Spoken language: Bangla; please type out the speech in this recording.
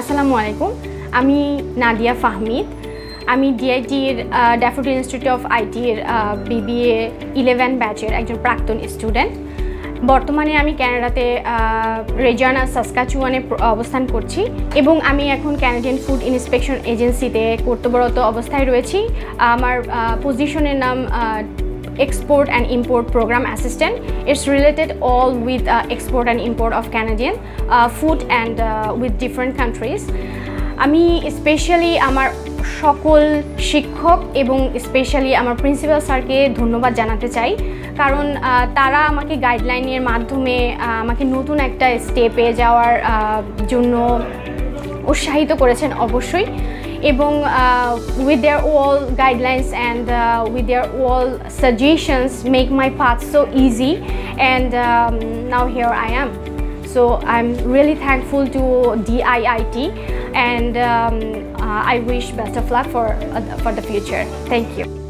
আসসালামু আলাইকুম। আমি নাদিয়া ফাহমিদ। আমি ডিআইটির ড্যাফোডিল ইনস্টিটিউট অফ আইটির বিবিএ ইলেভেন ব্যাচের একজন প্রাক্তন স্টুডেন্ট বর্তমানে আমি ক্যানাডাতে রেজানা সাসকাচুয়ানে অবস্থান করছি এবং আমি এখন ক্যানাডিয়ান ফুড ইন্সপেকশন এজেন্সিতে কর্তব্যরত অবস্থায় রয়েছি। আমার পজিশনের নাম export and import program assistant. It's related all with uh, export and import of Canadian uh, food and uh, with different countries. আমি স্পেশালি আমার সকল শিক্ষক এবং স্পেশালি আমার প্রিন্সিপাল স্যারকে ধন্যবাদ জানাতে চাই কারণ তারা আমাকে গাইডলাইনের মাধ্যমে আমাকে নতুন একটা স্টেপে যাওয়ার জন্য উৎসাহিত করেছেন অবশ্যই এবং with their all guidelines and uh, with their all suggestions make my path so easy and um, now here I am. So I'm really thankful to DIIT and um, uh, I wish best of luck for, uh, for the future. Thank you.